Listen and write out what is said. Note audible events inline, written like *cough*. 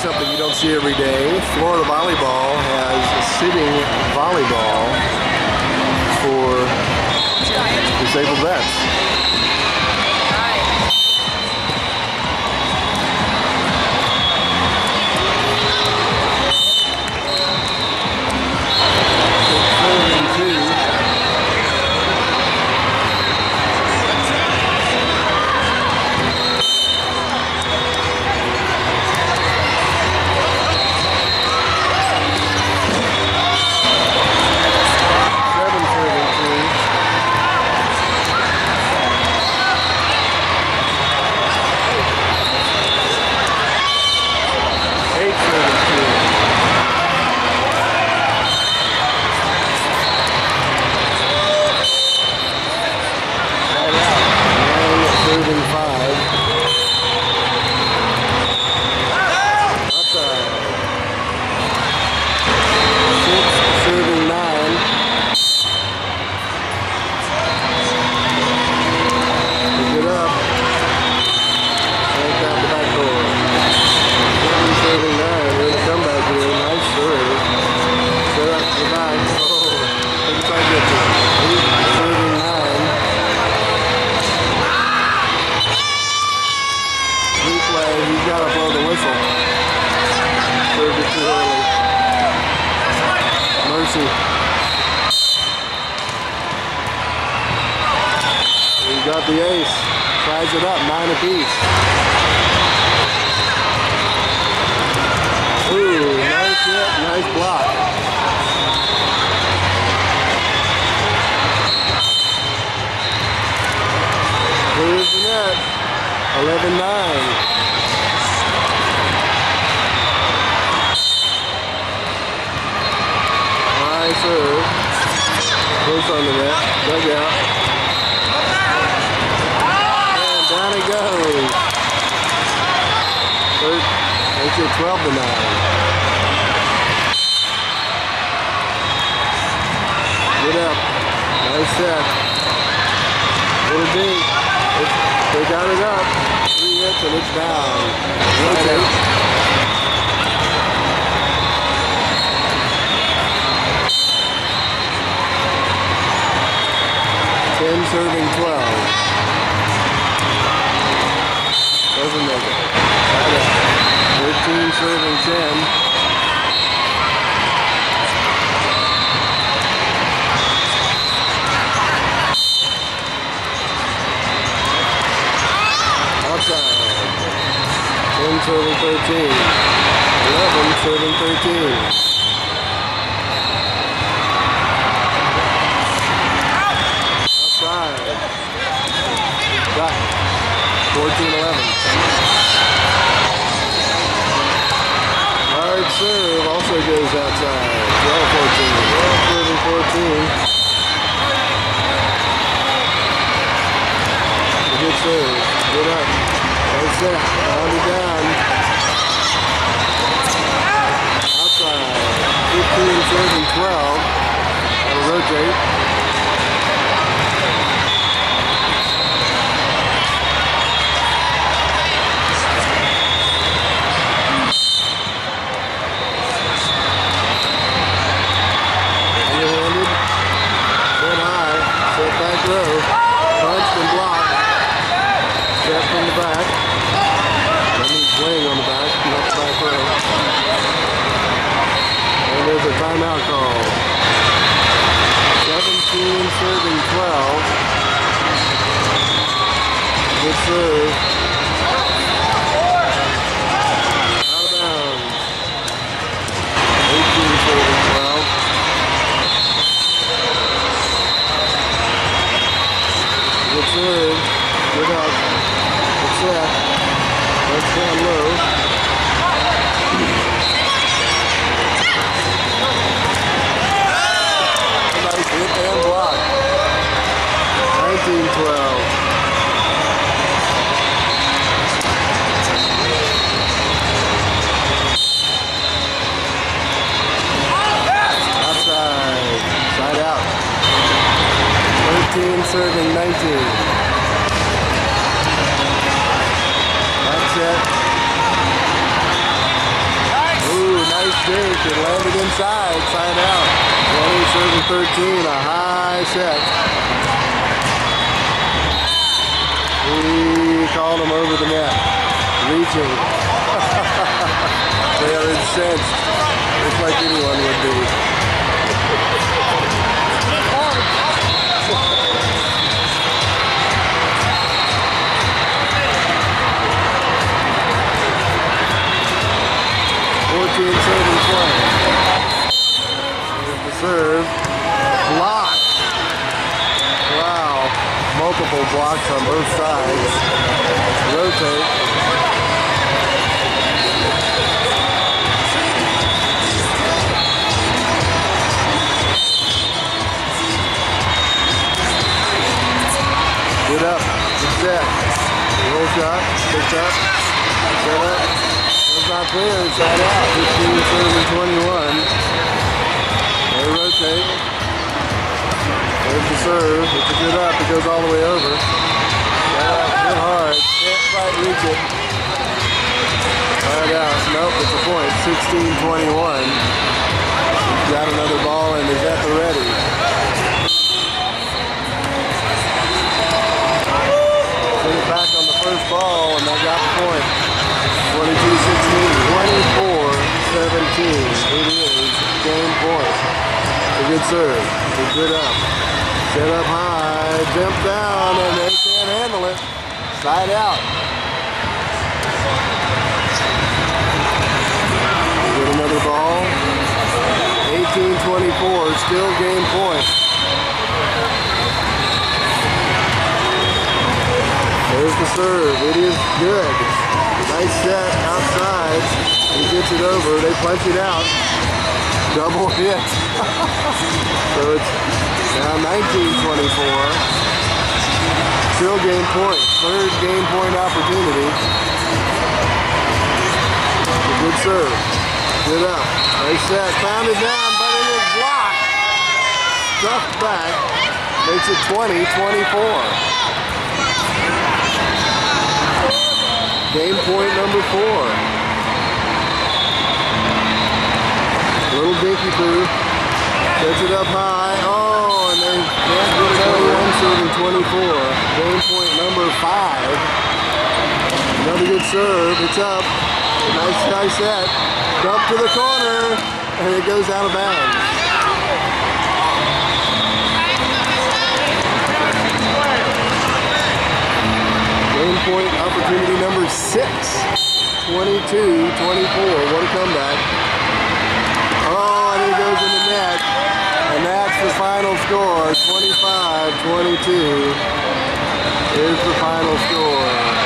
something you don't see every day. Florida Volleyball has a sitting volleyball for disabled vets. Got the ace. Ties it up, nine apiece. Ooh, nice hit, nice block. Clears the net. 11-9. serve. Close on the net. Dug goes. Third, makes it 12 to 9. Get up. Nice set. Little deep. They got it up. Three hits and it's down. Rotate. Serving 12. Doesn't make it. 13 serving 10. Outside. 10 serving 13. 11 serving 13. Outside. Got 14-11. Hard serve also goes outside. 12-14. 12 14. Good serve. Good up. Nice set. Pounded down. Outside. 15 serving 12. That'll rotate. Timeout call. 17 serving 12. Good serve. Out of bounds. 18 serving 12. Good serve. Good up. Good set. Let's down low. Serving 19. That's it. Dink. It landed inside, side out. 20 serving 13, a high set. Called him over the net. Reaching. *laughs* they are incensed, just like anyone would be. Fourteen, seven, twenty. Here's the serve. Block. Wow. Multiple blocks on both sides. Rotate. Get up. Set. Roll shot. Picked up. Set up. That's not clear. Side out. Nope. It's a point. 16, 21. He's got another ball and is at the ready. Put it back on the first ball, and they got the point. 22-16, 24-17. It is game point. A good serve. A good up. Set up high, jump down, and they can't handle it. Side out. Another ball. 18-24, still game point. There's the serve. It is good. Nice set outside. He gets it over. They punch it out. Double hit. *laughs* so it's now 19-24. Still game point. Third game point opportunity. A good serve. Good up. Nice set. Found it down, but it is blocked. Stuffed back. Makes it 20-24. Game point number four. Little dinky poo. Sets it up high. Oh, and they can't get it over. One serving 24. Game point number five. Another good serve. It's up. Nice, nice set. Dump to the corner, and it goes out of bounds. Game point opportunity number six. 22, 24. What a comeback. Oh, and he goes in the net. And that's the final score. 25, 22 is the final score.